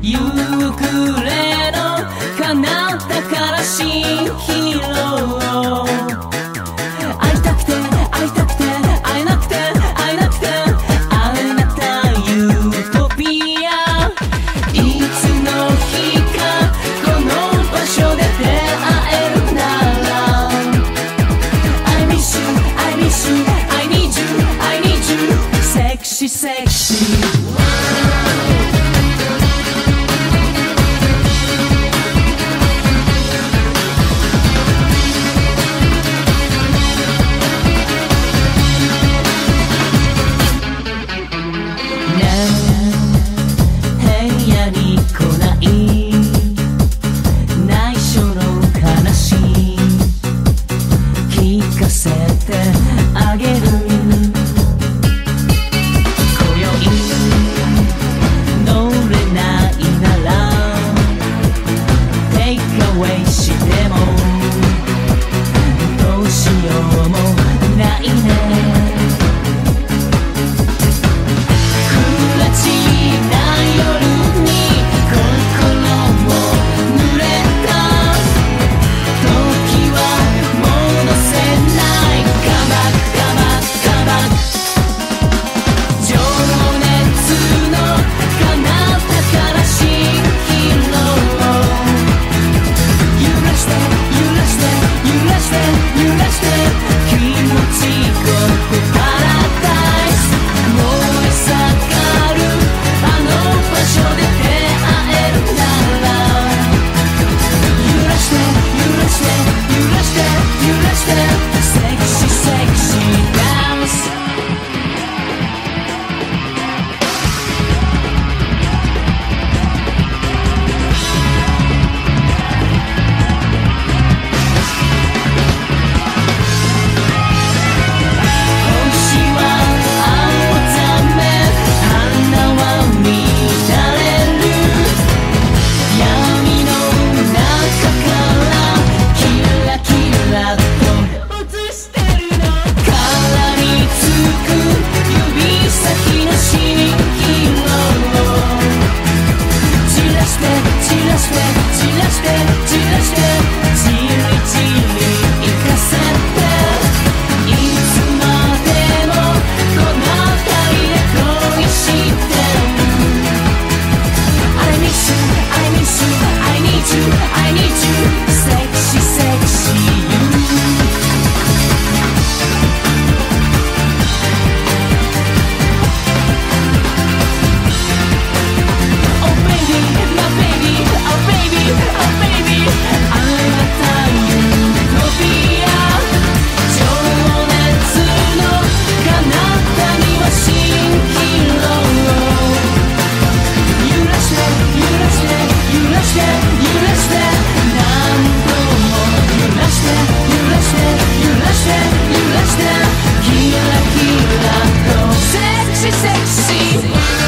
夕暮れの彼方からし sexy. she's sexy.